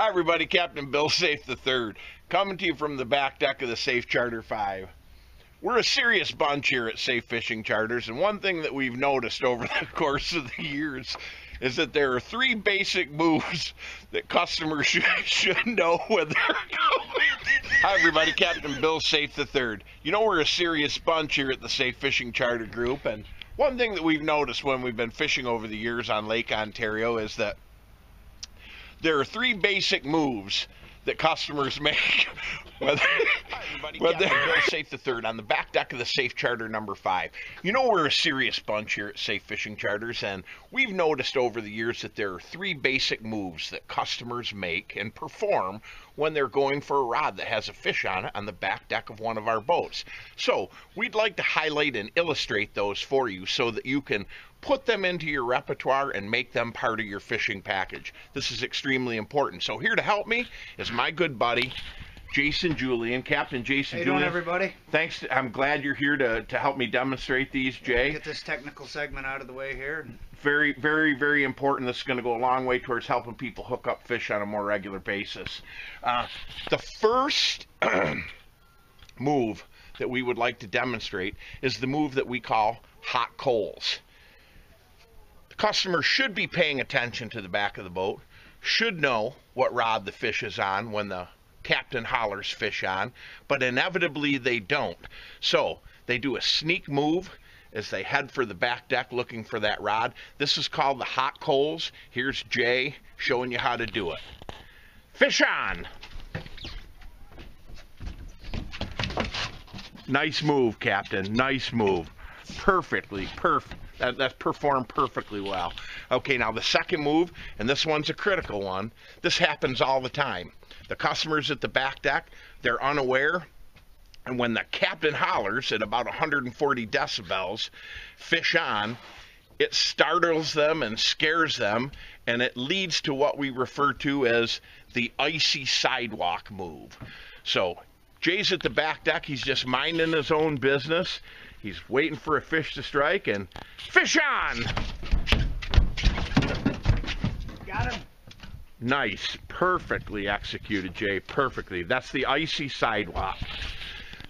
Hi, everybody. Captain Bill Saiff III, coming to you from the back deck of the Saiff Charter 5. We're a serious bunch here at Saiff Fishing Charters, and one thing that we've noticed over the course of the years is that there are three basic moves that customers should, should know when they're. Hi, everybody. Captain Bill Saiff III. You know, we're a serious bunch here at the Saiff Fishing Charter Group, and one thing that we've noticed when we've been fishing over the years on Lake Ontario is that there are three basic moves that customers make whether, whether they're Saiff the third on the back deck of the Saiff charter number five you know we're a serious bunch here at Saiff fishing charters and we've noticed over the years that there are three basic moves that customers make and perform when they're going for a rod that has a fish on it on the back deck of one of our boats so we'd like to highlight and illustrate those for you so that you can put them into your repertoire and make them part of your fishing package. This is extremely important. So here to help me is my good buddy, Jason Julien, Captain Jason How you Julien. doing, everybody? Thanks. I'm glad you're here to, to help me demonstrate these, Jay. Get this technical segment out of the way here. Very, very, very important. This is going to go a long way towards helping people hook up fish on a more regular basis. Uh, the first move that we would like to demonstrate is the move that we call hot coals The customer should be paying attention to the back of the boat, should know what rod the fish is on when the captain hollers fish on, but inevitably they don't. So they do a sneak move as they head for the back deck looking for that rod. This is called the hot coals. Here's Jay showing you how to do it. Fish on! Nice move, Captain. Nice move. Perfectly, perfect. That, that's performed perfectly well. Okay, now the second move, and this one's a critical one. This happens all the time. The customers at the back deck, they're unaware and when the captain hollers at about 140 decibels, fish on, it startles them and scares them, and it leads to what we refer to as the icy sidewalk move. So Jay's at the back deck, he's just minding his own business. He's waiting for a fish to strike and fish on! Got him. Nice. Perfectly executed, Jay. Perfectly. That's the icy sidewalk.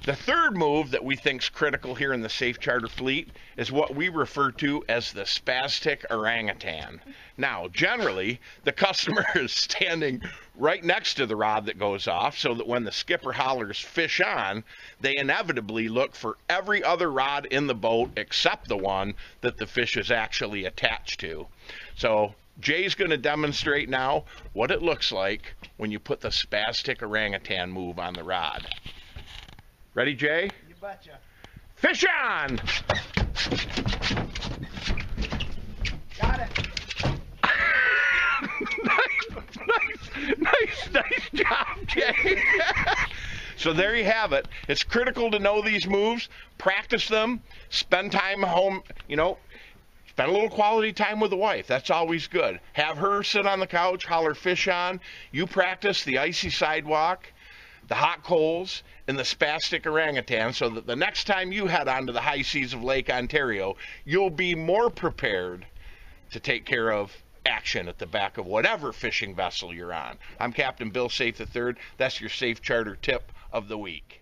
The third move that we think is critical here in the Saiff Charter fleet is what we refer to as the spastic orangutan. Now, generally, the customer is standing right next to the rod that goes off so that when the skipper hollers fish on, they inevitably look for every other rod in the boat except the one that the fish is actually attached to. So, Jay's going to demonstrate now what it looks like when you put the spastic orangutan move on the rod. Ready, Jay? You betcha. Fish on! Got it. nice, nice, nice job, Jay. so there you have it. It's critical to know these moves, practice them, spend time home, you know, spend a little quality time with the wife. That's always good. Have her sit on the couch, holler fish on. You practice the icy sidewalk, the hot coals, and the spastic orangutan so that the next time you head onto the high seas of Lake Ontario, you'll be more prepared to take care of action at the back of whatever fishing vessel you're on. I'm Captain Bill Saiff III. That's your Saiff charter tip of the week.